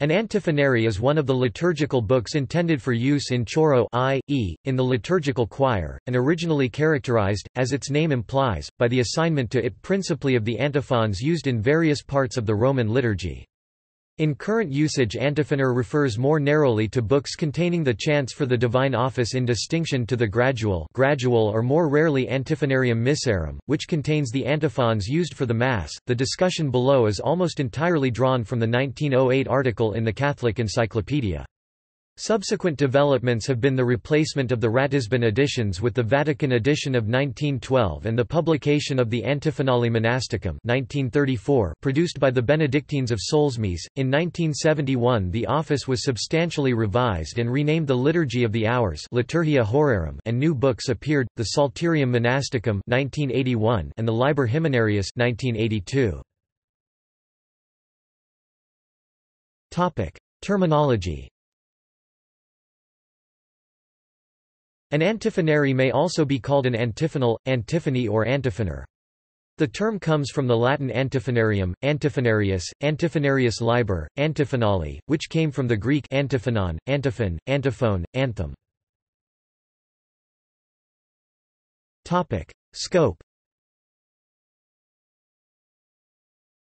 An antiphonary is one of the liturgical books intended for use in choro i.e., in the liturgical choir, and originally characterized, as its name implies, by the assignment to it principally of the antiphons used in various parts of the Roman liturgy. In current usage antiphoner refers more narrowly to books containing the chants for the divine office in distinction to the gradual gradual or more rarely antiphonarium missarum, which contains the antiphons used for the Mass. The discussion below is almost entirely drawn from the 1908 article in the Catholic Encyclopedia. Subsequent developments have been the replacement of the Ratisbon editions with the Vatican edition of 1912 and the publication of the Antiphonale Monasticum 1934 produced by the Benedictines of Solesmes. In 1971 the office was substantially revised and renamed the Liturgy of the Hours Liturgia Horarum and new books appeared, the Psalterium Monasticum 1981 and the Liber Hymnarius 1982. Terminology An antiphonary may also be called an antiphonal, antiphony or antiphoner. The term comes from the Latin antiphonarium, antiphonarius, antiphonarius liber, antiphonale, which came from the Greek antiphonon, antiphon, antiphone, anthem. Topic. Scope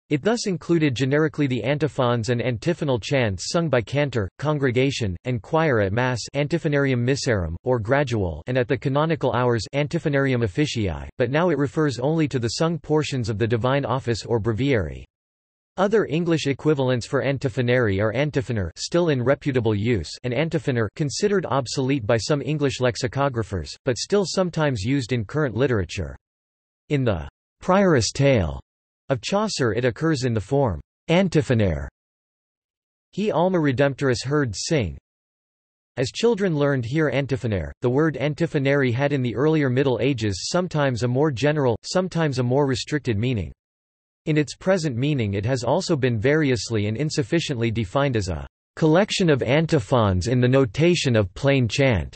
It thus included generically the antiphons and antiphonal chants sung by cantor, congregation, and choir at Mass antiphonarium missarum, or gradual and at the canonical hours antiphonarium officii, but now it refers only to the sung portions of the divine office or breviary. Other English equivalents for antiphonary are antiphoner still in reputable use and antiphoner considered obsolete by some English lexicographers, but still sometimes used in current literature. In the Prioress Tale of Chaucer it occurs in the form, antiphonare. He alma redemptoris heard sing. As children learned here antiphonare, the word antiphonary had in the earlier Middle Ages sometimes a more general, sometimes a more restricted meaning. In its present meaning it has also been variously and insufficiently defined as a collection of antiphons in the notation of plain chant,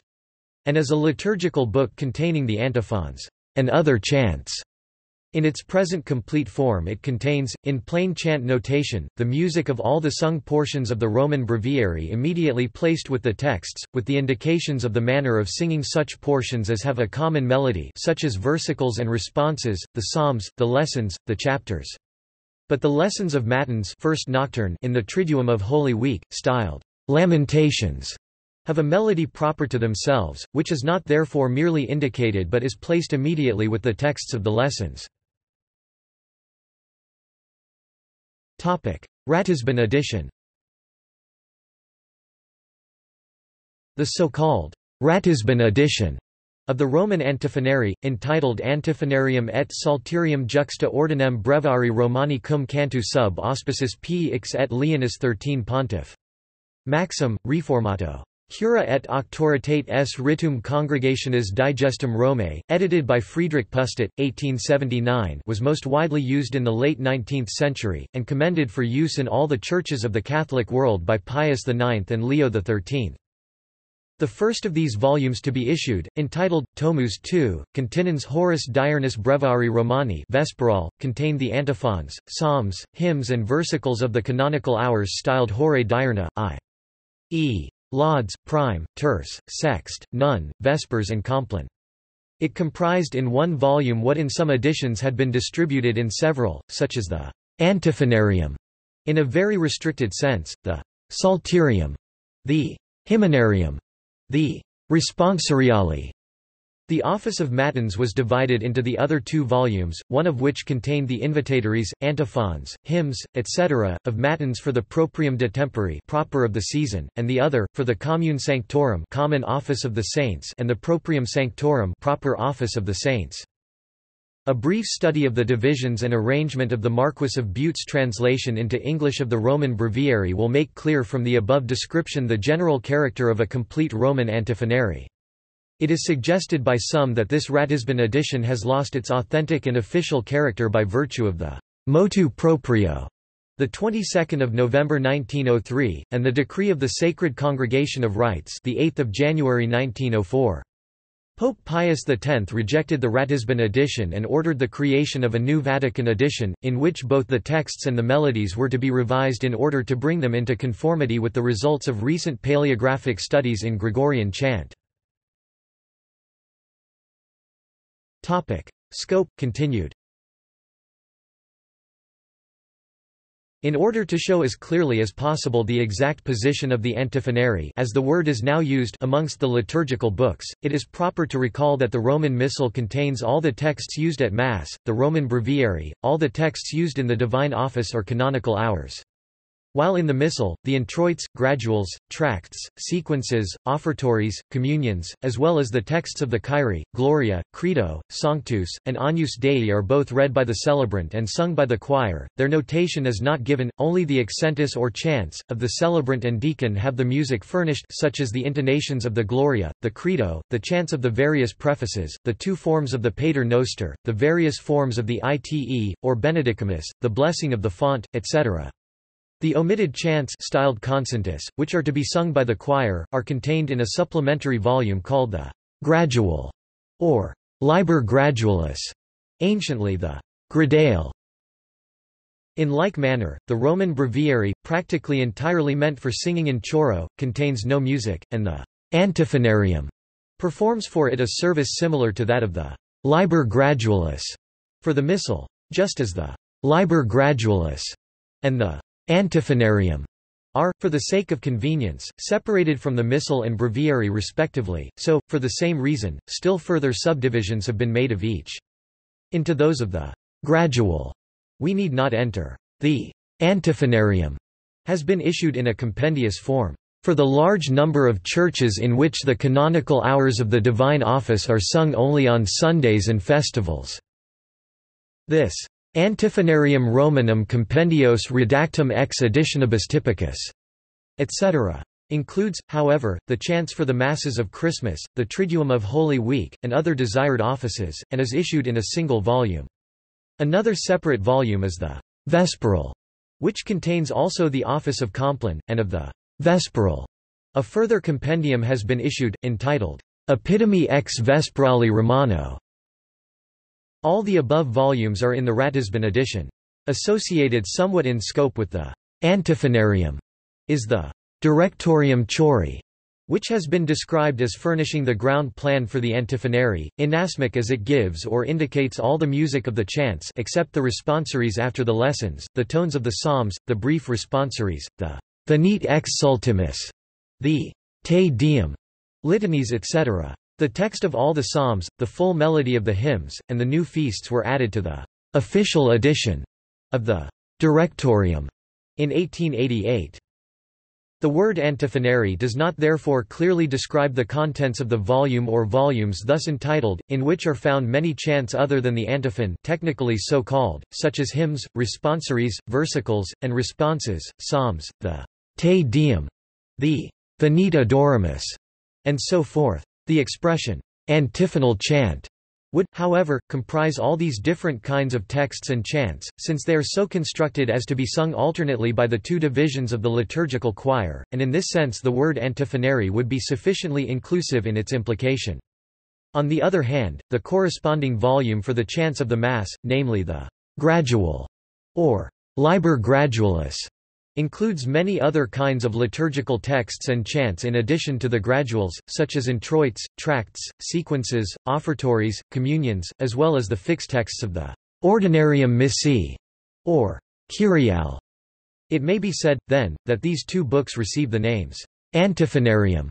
and as a liturgical book containing the antiphons and other chants. In its present complete form it contains, in plain chant notation, the music of all the sung portions of the Roman breviary immediately placed with the texts, with the indications of the manner of singing such portions as have a common melody such as versicles and responses, the psalms, the lessons, the chapters. But the lessons of Matins first nocturne in the Triduum of Holy Week, styled Lamentations, have a melody proper to themselves, which is not therefore merely indicated but is placed immediately with the texts of the lessons. Ratisbon edition The so-called Ratisbon edition of the Roman antiphonary, entitled Antiphonarium et Psalterium juxta ordinem breviari Romani cum cantu sub auspices P. Et Leonis XIII Pontiff. Maxim, Reformato. Cura et auctoritate s ritum congregationis digestum Romae, edited by Friedrich Pustet, 1879 was most widely used in the late 19th century, and commended for use in all the churches of the Catholic world by Pius IX and Leo XIII. The first of these volumes to be issued, entitled, Tomus II, Continens Horis Diurnus Brevari Romani Vesperal, contained the antiphons, psalms, hymns and versicles of the canonical hours styled Horae Diurna, i.e. Lauds, Prime, Terce, Sext, None, Vespers and Compline. It comprised in one volume what in some editions had been distributed in several, such as the Antiphonarium, in a very restricted sense, the Psalterium, the Hymnarium, the Responsoriale, the office of Matins was divided into the other two volumes, one of which contained the invitatories, antiphons, hymns, etc., of Matins for the proprium de tempore proper of the season, and the other, for the commune sanctorum common office of the saints and the proprium sanctorum proper office of the saints. A brief study of the divisions and arrangement of the Marquis of Bute's translation into English of the Roman Breviary will make clear from the above description the general character of a complete Roman antiphonary. It is suggested by some that this Ratisbon edition has lost its authentic and official character by virtue of the motu proprio, the 22nd of November 1903, and the decree of the Sacred Congregation of Rites, the 8th of January 1904. Pope Pius X rejected the Ratisbon edition and ordered the creation of a new Vatican edition, in which both the texts and the melodies were to be revised in order to bring them into conformity with the results of recent paleographic studies in Gregorian chant. Scope continued In order to show as clearly as possible the exact position of the antiphonary as the word is now used amongst the liturgical books, it is proper to recall that the Roman Missal contains all the texts used at Mass, the Roman Breviary, all the texts used in the Divine Office or canonical hours. While in the Missal, the introits, graduals, tracts, sequences, offertories, communions, as well as the texts of the Kyrie, Gloria, Credo, Sanctus, and Agnus Dei are both read by the celebrant and sung by the choir, their notation is not given, only the accentus or chants, of the celebrant and deacon have the music furnished such as the intonations of the Gloria, the Credo, the chants of the various prefaces, the two forms of the Pater Noster, the various forms of the Ite, or Benedicamus, the blessing of the font, etc. The omitted chants styled concentus, which are to be sung by the choir, are contained in a supplementary volume called the Gradual or Liber Gradualis, anciently the Gradale. In like manner, the Roman breviary, practically entirely meant for singing in choro, contains no music, and the antiphonarium performs for it a service similar to that of the Liber Gradualis for the Missal. Just as the Liber Gradualis and the Antiphonarium are, for the sake of convenience, separated from the Missal and Breviary respectively, so, for the same reason, still further subdivisions have been made of each. Into those of the gradual we need not enter. The Antiphonarium has been issued in a compendious form. For the large number of churches in which the canonical hours of the divine office are sung only on Sundays and festivals. This Antiphonarium Romanum compendios redactum ex editionibus typicus, etc. Includes, however, the chants for the Masses of Christmas, the Triduum of Holy Week, and other desired offices, and is issued in a single volume. Another separate volume is the Vesperal, which contains also the office of Compline, and of the Vesperal. A further compendium has been issued, entitled Epitome ex Vesperali Romano, all the above volumes are in the Ratisbon edition. Associated somewhat in scope with the antiphonarium is the Directorium Chori, which has been described as furnishing the ground plan for the antiphonary, inasmuch as it gives or indicates all the music of the chants except the responsories after the lessons, the tones of the psalms, the brief responsories, the Venite ex Sultimus, the Te Deum, litanies etc. The text of all the psalms, the full melody of the hymns, and the new feasts were added to the official edition of the Directorium in 1888. The word antiphonary does not therefore clearly describe the contents of the volume or volumes thus entitled, in which are found many chants other than the antiphon technically so called, such as hymns, responsories, versicles, and responses, psalms, the Te Deum, the Venite Adoremus, and so forth. The expression, antiphonal chant, would, however, comprise all these different kinds of texts and chants, since they are so constructed as to be sung alternately by the two divisions of the liturgical choir, and in this sense the word antiphonary would be sufficiently inclusive in its implication. On the other hand, the corresponding volume for the chants of the Mass, namely the gradual or liber gradualis, Includes many other kinds of liturgical texts and chants in addition to the graduals, such as introits, tracts, sequences, offertories, communions, as well as the fixed texts of the Ordinarium Missae, or Kyriale. It may be said, then, that these two books receive the names Antiphonarium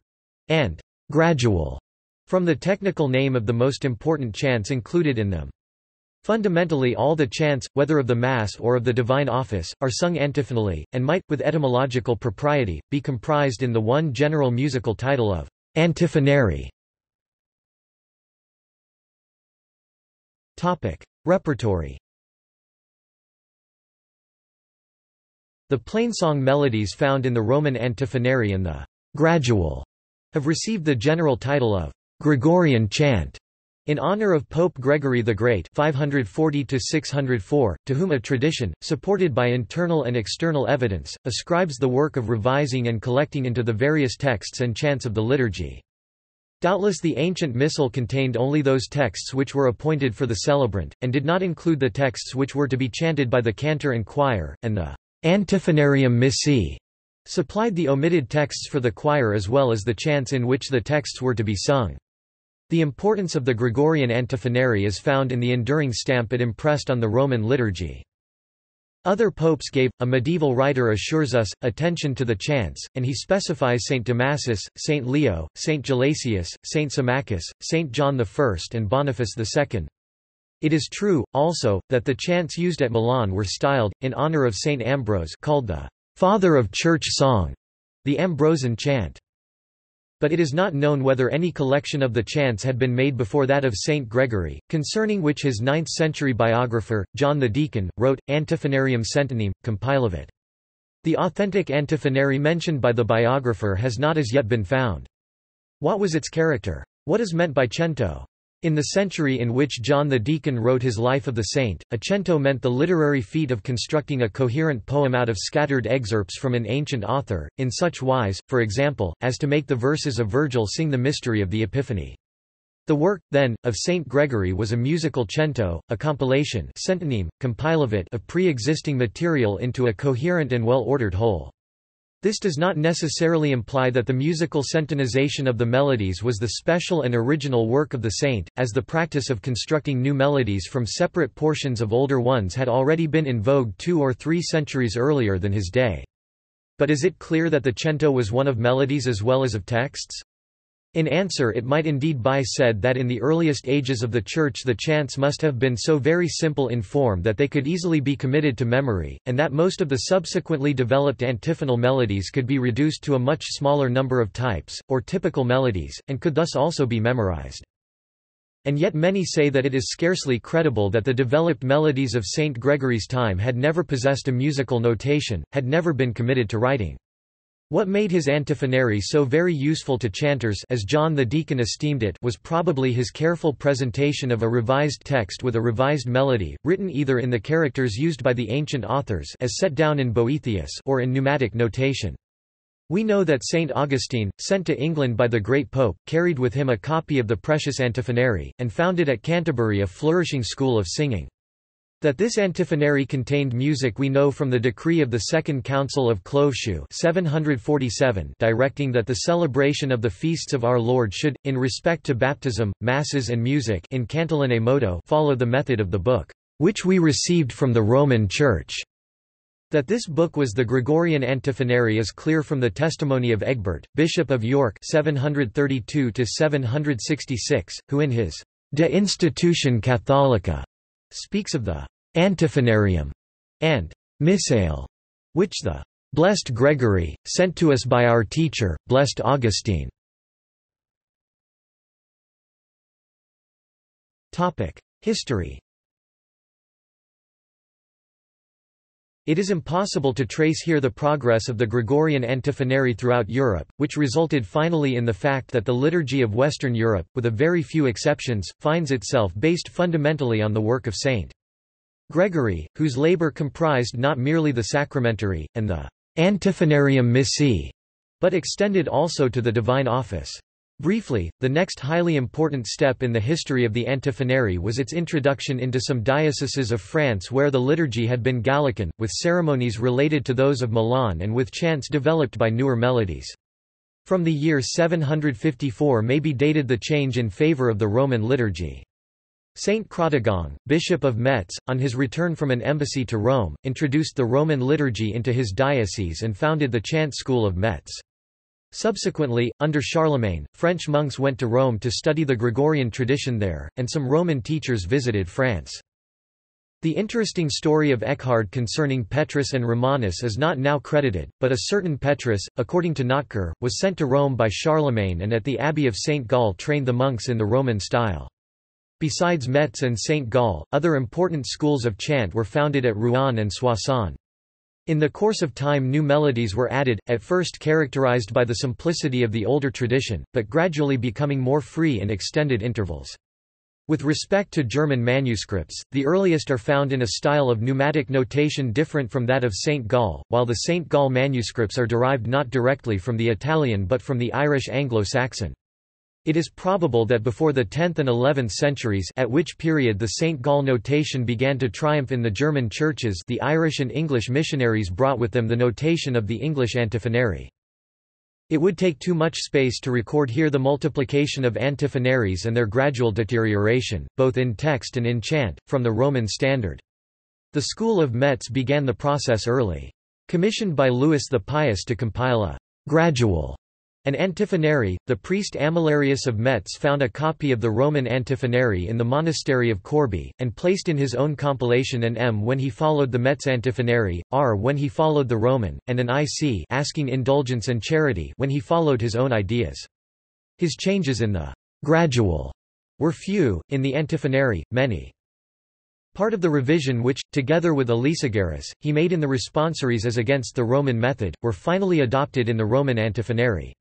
and Gradual from the technical name of the most important chants included in them. Fundamentally all the chants, whether of the Mass or of the Divine Office, are sung antiphonally, and might, with etymological propriety, be comprised in the one general musical title of antiphonary. Repertory The plainsong melodies found in the Roman antiphonary and the gradual have received the general title of Gregorian chant. In honor of Pope Gregory the Great 540 to whom a tradition, supported by internal and external evidence, ascribes the work of revising and collecting into the various texts and chants of the liturgy. Doubtless the ancient missal contained only those texts which were appointed for the celebrant, and did not include the texts which were to be chanted by the cantor and choir, and the antiphonarium missi supplied the omitted texts for the choir as well as the chants in which the texts were to be sung. The importance of the Gregorian antiphonary is found in the enduring stamp it impressed on the Roman liturgy. Other popes gave, a medieval writer assures us, attention to the chants, and he specifies Saint Damasus, Saint Leo, Saint Gelasius, Saint Symmachus, Saint John I and Boniface II. It is true, also, that the chants used at Milan were styled, in honor of Saint Ambrose called the father of church song, the Ambrosian chant. But it is not known whether any collection of the chants had been made before that of Saint Gregory, concerning which his 9th-century biographer, John the Deacon, wrote, Antiphonarium Centonime, compilivit. The authentic antiphonary mentioned by the biographer has not as yet been found. What was its character? What is meant by cento? In the century in which John the Deacon wrote his Life of the Saint, a cento meant the literary feat of constructing a coherent poem out of scattered excerpts from an ancient author, in such wise, for example, as to make the verses of Virgil sing the mystery of the Epiphany. The work, then, of Saint Gregory was a musical cento, a compilation centonime, compilivit of pre-existing material into a coherent and well-ordered whole. This does not necessarily imply that the musical centonization of the melodies was the special and original work of the saint, as the practice of constructing new melodies from separate portions of older ones had already been in vogue two or three centuries earlier than his day. But is it clear that the cento was one of melodies as well as of texts? In answer it might indeed be said that in the earliest ages of the Church the chants must have been so very simple in form that they could easily be committed to memory, and that most of the subsequently developed antiphonal melodies could be reduced to a much smaller number of types, or typical melodies, and could thus also be memorized. And yet many say that it is scarcely credible that the developed melodies of St. Gregory's time had never possessed a musical notation, had never been committed to writing. What made his antiphonary so very useful to chanters as John the Deacon esteemed it was probably his careful presentation of a revised text with a revised melody, written either in the characters used by the ancient authors as set down in Boethius or in neumatic notation. We know that St. Augustine, sent to England by the great pope, carried with him a copy of the precious antiphonary, and founded at Canterbury a flourishing school of singing. That this antiphonary contained music we know from the decree of the Second Council of Cloveshoe 747 directing that the celebration of the feasts of our Lord should, in respect to baptism, masses and music in cantilene modo follow the method of the book, which we received from the Roman Church. That this book was the Gregorian antiphonary is clear from the testimony of Egbert, Bishop of York 732 who in his De Institution Catholica speaks of the antiphonarium and missale, which the blessed Gregory, sent to us by our teacher, blessed Augustine. History It is impossible to trace here the progress of the Gregorian antiphonary throughout Europe, which resulted finally in the fact that the liturgy of Western Europe, with a very few exceptions, finds itself based fundamentally on the work of St. Gregory, whose labor comprised not merely the sacramentary, and the antiphonarium missi, but extended also to the divine office. Briefly, the next highly important step in the history of the antiphonary was its introduction into some dioceses of France where the liturgy had been Gallican, with ceremonies related to those of Milan and with chants developed by newer melodies. From the year 754 may be dated the change in favor of the Roman liturgy. Saint Chrodegang, Bishop of Metz, on his return from an embassy to Rome, introduced the Roman liturgy into his diocese and founded the chant school of Metz. Subsequently, under Charlemagne, French monks went to Rome to study the Gregorian tradition there, and some Roman teachers visited France. The interesting story of Ekkehard concerning Petrus and Romanus is not now credited, but a certain Petrus, according to Notker, was sent to Rome by Charlemagne and at the Abbey of St. Gall trained the monks in the Roman style. Besides Metz and St. Gall, other important schools of chant were founded at Rouen and Soissons. In the course of time new melodies were added, at first characterized by the simplicity of the older tradition, but gradually becoming more free in extended intervals. With respect to German manuscripts, the earliest are found in a style of neumatic notation different from that of St. Gall, while the St. Gall manuscripts are derived not directly from the Italian but from the Irish Anglo-Saxon. It is probable that before the 10th and 11th centuries at which period the St. Gall notation began to triumph in the German churches the Irish and English missionaries brought with them the notation of the English antiphonary. It would take too much space to record here the multiplication of antiphonaries and their gradual deterioration, both in text and in chant, from the Roman standard. The School of Metz began the process early. Commissioned by Louis the Pious to compile a gradual an antiphonary, the priest Amalarius of Metz found a copy of the Roman antiphonary in the monastery of Corbie, and placed in his own compilation an M when he followed the Metz antiphonary, R when he followed the Roman, and an IC asking indulgence and charity when he followed his own ideas. His changes in the gradual were few, in the antiphonary, many. Part of the revision which, together with Elesigerus, he made in the responsories as against the Roman method, were finally adopted in the Roman antiphonary.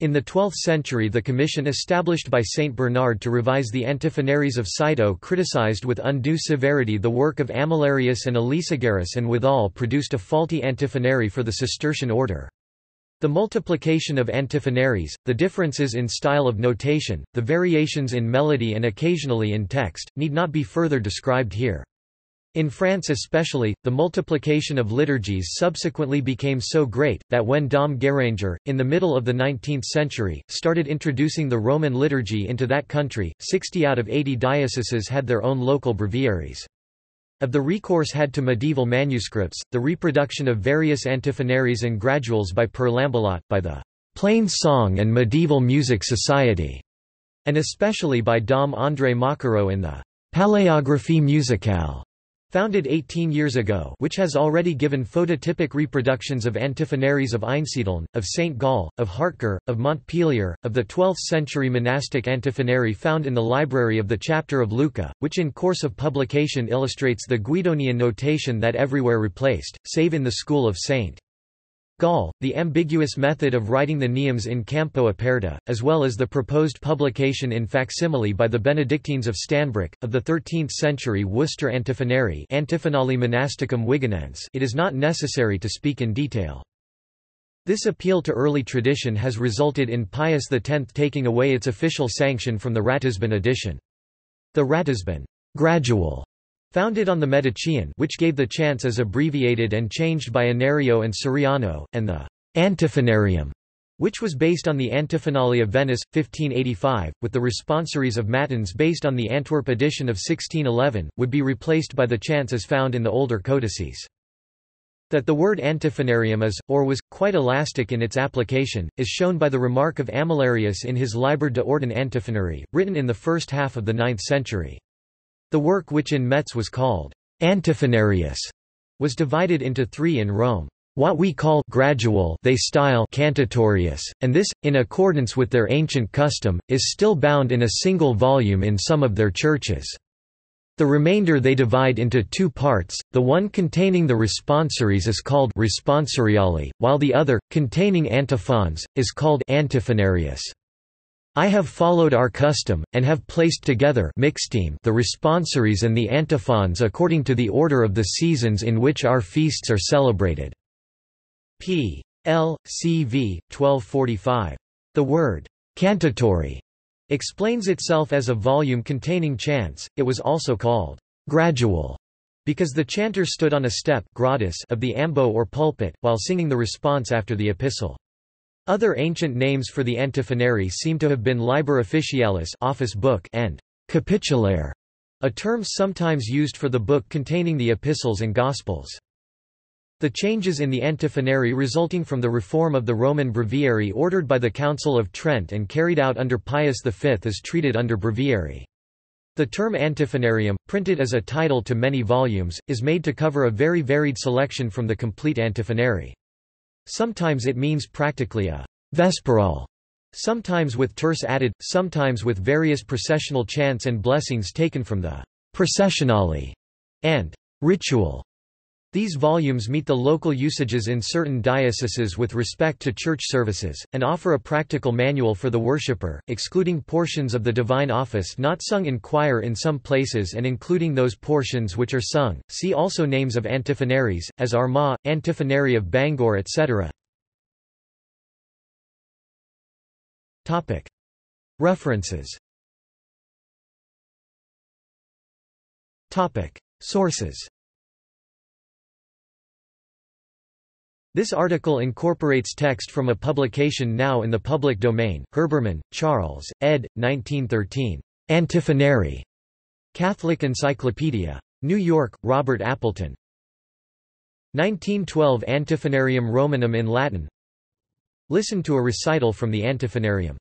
In the 12th century the commission established by Saint Bernard to revise the antiphonaries of Cîteaux criticized with undue severity the work of Amalarius and Elesigerus and withal produced a faulty antiphonary for the Cistercian order. The multiplication of antiphonaries, the differences in style of notation, the variations in melody and occasionally in text, need not be further described here. In France especially, the multiplication of liturgies subsequently became so great, that when Dom Guéranger, in the middle of the 19th century, started introducing the Roman liturgy into that country, 60 out of 80 dioceses had their own local breviaries. Of the recourse had to medieval manuscripts, the reproduction of various antiphonaries and graduals by Per Lambillotte, by the Plain Song and Medieval Music Society, and especially by Dom André Mocquereau in the Paléographie musicale Founded 18 years ago which has already given phototypic reproductions of antiphonaries of Einsiedeln, of St. Gall, of Hartker, of Montpellier, of the 12th-century monastic antiphonary found in the library of the chapter of Lucca, which in course of publication illustrates the Guidonian notation that everywhere replaced, save in the school of St. Gall, the ambiguous method of writing the neumes in campo aperta, as well as the proposed publication in facsimile by the Benedictines of Stanbrook, of the 13th-century Worcester antiphonary Antiphonali monasticum Wiganense it is not necessary to speak in detail. This appeal to early tradition has resulted in Pius X taking away its official sanction from the Ratisbon edition. The Ratisbon gradual Founded on the Medicean which gave the chants as abbreviated and changed by Anerio and Suriano, and the Antiphonarium, which was based on the Antiphonali of Venice, 1585, with the responsories of Matins based on the Antwerp edition of 1611, would be replaced by the chants as found in the older codices. That the word antiphonarium is, or was, quite elastic in its application, is shown by the remark of Amalarius in his Liber de Ordine Antiphonari, written in the first half of the ninth century. The work which in Metz was called Antiphonarius was divided into three in Rome. What we call gradual they style cantatorius, and this, in accordance with their ancient custom, is still bound in a single volume in some of their churches. The remainder they divide into two parts, the one containing the responsories is called responsoriali, while the other, containing antiphons, is called antiphonarius. I have followed our custom, and have placed together the responsories and the antiphons according to the order of the seasons in which our feasts are celebrated. P. L. C. V. 1245. The word, cantatory, explains itself as a volume containing chants, it was also called gradual, because the chanter stood on a step of the ambo or pulpit, while singing the response after the epistle. Other ancient names for the antiphonary seem to have been liber officialis office book and capitulare, a term sometimes used for the book containing the epistles and gospels. The changes in the antiphonary resulting from the reform of the Roman breviary ordered by the Council of Trent and carried out under Pius V is treated under breviary. The term antiphonarium, printed as a title to many volumes, is made to cover a very varied selection from the complete antiphonary. Sometimes it means practically a vesperal, sometimes with terce added, sometimes with various processional chants and blessings taken from the processionale and ritual. These volumes meet the local usages in certain dioceses with respect to church services, and offer a practical manual for the worshipper, excluding portions of the divine office not sung in choir in some places and including those portions which are sung. See also names of antiphonaries, as Armagh, Antiphonary of Bangor etc. References Sources This article incorporates text from a publication now in the public domain, Herbermann, Charles, ed. 1913. Antiphonary. Catholic Encyclopedia. New York, Robert Appleton. 1912 Antiphonarium Romanum in Latin Listen to a recital from the Antiphonarium